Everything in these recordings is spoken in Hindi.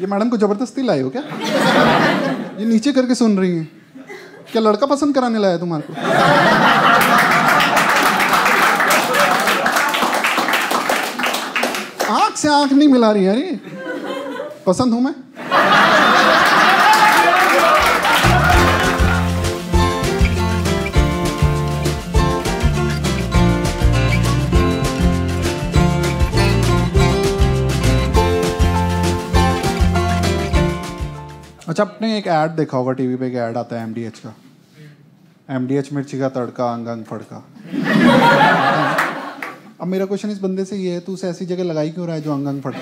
ये मैडम को ज़बरदस्ती लाए हो क्या? ये नीचे करके सुन रही हैं। क्या लड़का पसंद कराने लाया तुम्हारे को? आँख से आँख नहीं मिला रही अरे। पसंद हूँ मैं। अच्छा आपने एक ऐड देखा होगा टीवी पे एक ऐड आता है एमडीएच का। एमडीएच मिर्ची का तड़का अंग अंग फड़का। अब मेरा क्वेश्चन इस बंदे से ये है, तू उसे ऐसी जगह लगाई क्यों रहा है जो अंग अंग फड़का?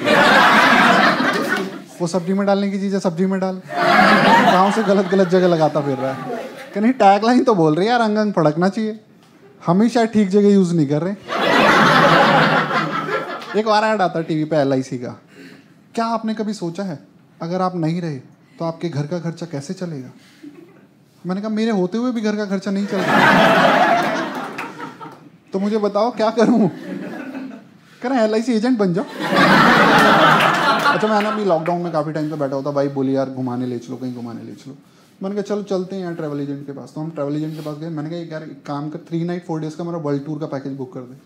वो सब्ज़ी में डालने की चीज़ है, सब्ज़ी में डाल। कहाँ से गलत गलत जगह लगाता फिर रहा है? कि नहीं टैग लाइन तो बोल रही है, यार अंग अंग फड़कना चाहिए। हमेशा ठीक जगह यूज़ नहीं कर रहे एक और ऐड आता है टीवी पे एल का। क्या आपने कभी सोचा है? अगर आप नहीं रहे तो आपके घर का खर्चा कैसे चलेगा? मैंने कहा, मेरे होते हुए भी घर का खर्चा नहीं चल रहा। तो मुझे बताओ, क्या करूँ? कह रहे एल एजेंट बन जाओ। अच्छा मैं ना अभी लॉकडाउन में काफ़ी टाइम से बैठा होता, भाई बोली, यार, घुमाने ले चलो, कहीं घुमाने ले चलो। मैंने कहा, चलो, चलते हैं यार ट्रैवल एजेंट के पास। तो हम ट्रैवल एजेंट के पास गए। मैंने कहा, यार, एक काम कर थ्री नाइट फोर डेज़ का मेरा वर्ल्ड टूर का पैकेज बुक कर दे।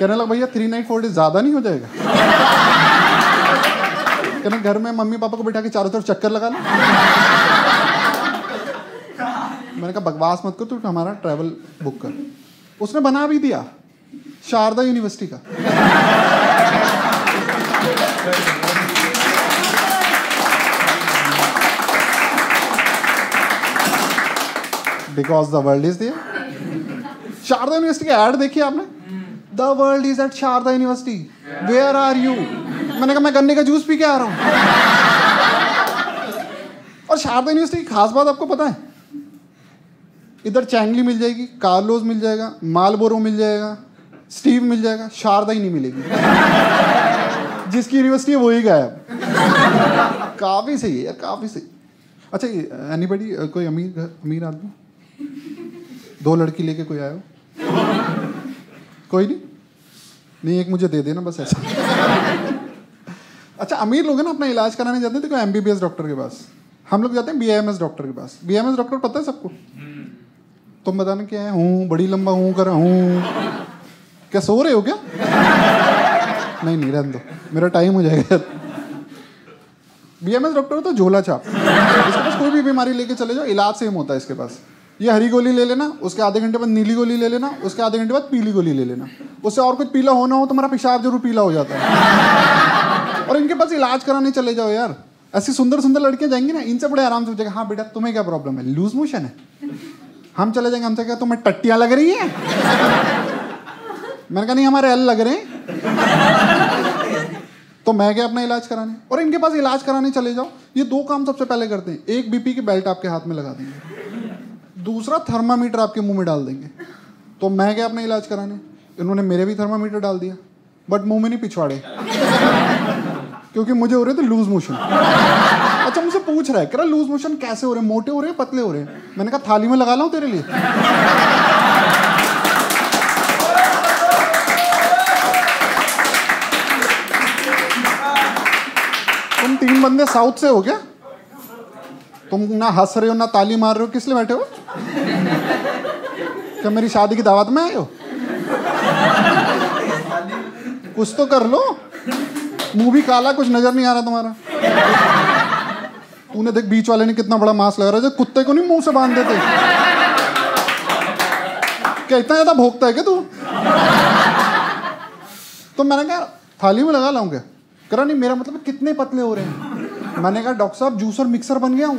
कहने लगा, भैया थ्री नाइट फोर डेज़ ज़्यादा नहीं हो जाएगा? कहने, घर में मम्मी पापा को बिठा के चारों तरफ़ चक्कर लगा लो। मैंने कहा, बकवास मत कर, तू हमारा ट्रैवल बुक कर। उसने बना भी दिया, शारदा यूनिवर्सिटी का। Because the world is there Sharda university का एड देखिए आपने? The world is at Sharda university where are you मैंने कहा, मैं गन्ने का जूस पी के आ रहा हूँ. और शारदा यूनिवर्सिटी की खास बात आपको पता है? इधर चैंगली मिल जाएगी कार्लोज मिल जाएगा मालबोरो मिल जाएगा स्टीव मिल जाएगा शारदा ही नहीं मिलेगी। जिसकी यूनिवर्सिटी है वही गायब। काफ़ी सही है यार, काफ़ी सही। अच्छा एनीबडी कोई अमीर अमीर आदमी? दो लड़की लेके कोई आया हो? कोई नहीं? नहीं, एक मुझे दे देना, बस ऐसा। अच्छा अमीर लोग हैं ना, अपना इलाज कराने जाते हैं तो कोई एमबीबीएस डॉक्टर के पास। हम लोग जाते हैं बीएमएस डॉक्टर के पास। बीएमएस डॉक्टर पता है सबको? तुम बताने क्या है? हूँ, बड़ी लंबा हूँ, कर हूँ। क्या, सो रहे हो क्या? नहीं नहीं, रहने दो। मेरा टाइम हो जाएगा। बीएमएस डॉक्टर तो झोला छाप। इसके पास कोई भी बीमारी लेके चले जाओ, इलाज सेम होता है इसके पास। ये हरी गोली ले लेना, उसके आधे घंटे बाद नीली गोली ले लेना, उसके आधे घंटे बाद पीली गोली ले लेना। उससे और कुछ पीला होना हो तुम्हारा पेशाब ज़रूर पीला हो जाता है। और इनके पास इलाज कराने चले जाओ यार। ऐसी सुंदर सुंदर लड़कियाँ जाएँगी ना, इनसे बड़े आराम से पूछेगा हाँ बेटा, तुम्हें क्या प्रॉब्लम है? लूज मोशन है? हम चले जाएँगे, हमसे क्या तुम्हें टट्टियाँ लग रही है? मैंने कहा, नहीं, हमारे एल लग रहे हैं। तो मैं क्या अपना इलाज कराने। और इनके पास इलाज कराने चले जाओ। ये दो काम सबसे पहले करते हैं। एक बीपी की बेल्ट आपके हाथ में लगा देंगे। दूसरा थर्मामीटर आपके मुँह में डाल देंगे। तो मैं गया अपना इलाज कराने? इन्होंने मेरे भी थर्मामीटर डाल दिया बट मुँह में नहीं पिछवाड़े। क्योंकि मुझे हो रहे थे लूज मोशन अच्छा मुझसे पूछ रहा है, कह लूज मोशन कैसे हो रहे मोटे हो रहे हैं, पतले हो रहे मैंने कहा, थाली में लगा लाऊं तेरे लिए? तुम तीन बंदे साउथ से हो क्या? तुम ना हंस रहे हो, ना ताली मार रहे हो, किस लिए बैठे हो? क्या मेरी शादी की दावत में आए हो? कुछ तो कर लो। मुँह भी काला, कुछ नज़र नहीं आ रहा तुम्हारा। तूने देख, बीच वाले ने कितना बड़ा मास्क लगा रहा है कुत्ते को नहीं मुँह से बाँध देते। क्या इतना ज़्यादा भोगता है क्या तू? तो मैंने कहा, थाली में लगा लाऊं क्या? करा नहीं, मेरा मतलब कितने पतले हो रहे हैं? मैंने कहा, डॉक्टर साहब जूस और मिक्सर बन गया हूँ।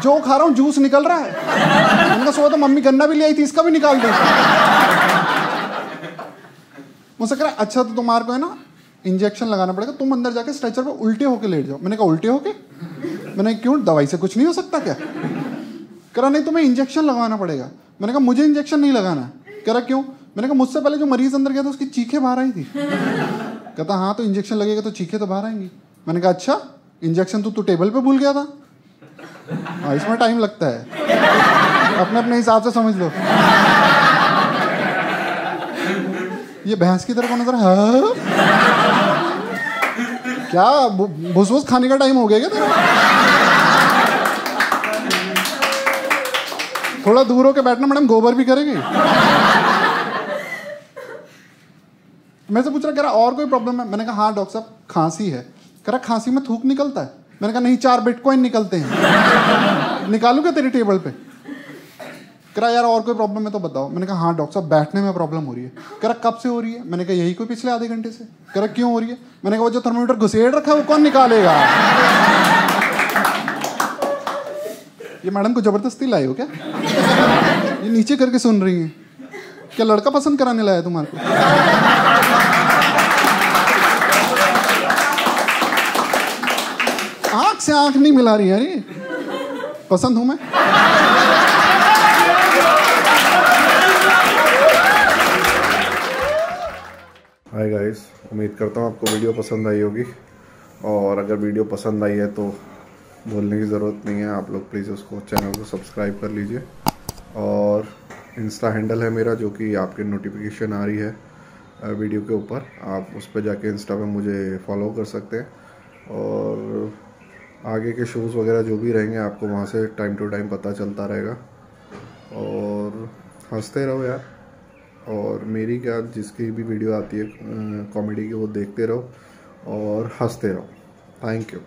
जो खा रहा हूँ, जूस निकल रहा है। मैंने सुबह तो मम्मी गन्ना भी ले आई थी, इसका भी निकाल दो। मुझसे कह रहा अच्छा तो तुम्हारे को है ना इंजेक्शन लगाना पड़ेगा। तुम अंदर जाके स्ट्रेचर पे उल्टे होके लेट जाओ। मैंने कहा, उल्टे होके? मैंने क्यों? दवाई से कुछ नहीं हो सकता क्या? कह रहा, नहीं, तुम्हें इंजेक्शन लगवाना पड़ेगा। मैंने कहा, मुझे इंजेक्शन नहीं लगाना। कह रहा, क्यों? मैंने कहा, मुझसे पहले जो मरीज़ अंदर गया था, उसकी चीखें बाहर आई थी। कहता हाँ तो इंजेक्शन लगेगा तो चीखें तो बाहर आएँगी। मैंने कहा अच्छा इंजेक्शन तो तू टेबल पे भूल गया था? हाँ इसमें टाइम लगता है। अपने अपने हिसाब से समझ लो। ये भैंस की तरह कौन नज़र हाँ? क्या भूस भूस खाने का टाइम हो गया क्या तेरा? थोड़ा दूर होके बैठना, मैडम, गोबर भी करेगी। मैं से पूछ रहा, कह रहा, और कोई प्रॉब्लम है? मैंने कहा हाँ डॉक्टर साहब, खांसी है। कह रहा, खांसी में थूक निकलता है। मैंने कहा, नहीं, चार बिटकॉइन निकलते हैं। निकालू क्या तेरी टेबल पे। कह रहा, यार, और कोई प्रॉब्लम है तो बताओ। मैंने कहा हाँ डॉक्टर साहब, बैठने में प्रॉब्लम हो रही है। कह रहा, कब से हो रही है? मैंने कहा, यही कोई पिछले आधे घंटे से। कह रहा, क्यों हो रही है? मैंने कहा, वो जो थर्मोमीटर घुसेड़ रखा है, वो कौन निकालेगा? ये मैडम को ज़बरदस्ती लाए हो क्या? ये नीचे करके सुन रही है। क्या लड़का पसंद कराने लाया तुम्हारे को? आँख से आँख नहीं मिला रही ये पसंद हूँ मैं। हाय गाइस उम्मीद करता हूँ आपको वीडियो पसंद आई होगी। और अगर वीडियो पसंद आई है तो बोलने की ज़रूरत नहीं है, आप लोग प्लीज़ उसको चैनल को सब्सक्राइब कर लीजिए। और इंस्टा हैंडल है मेरा, जो कि आपके नोटिफिकेशन आ रही है वीडियो के ऊपर। आप उस पर जाके इंस्टा पे मुझे फॉलो कर सकते हैं। और आगे के शोज़ वगैरह जो भी रहेंगे, आपको वहाँ से टाइम टू टाइम पता चलता रहेगा। और हँसते रहो यार। और मेरी क्या, जिसकी भी वीडियो आती है कॉमेडी की, वो देखते रहो और हँसते रहो। Thank you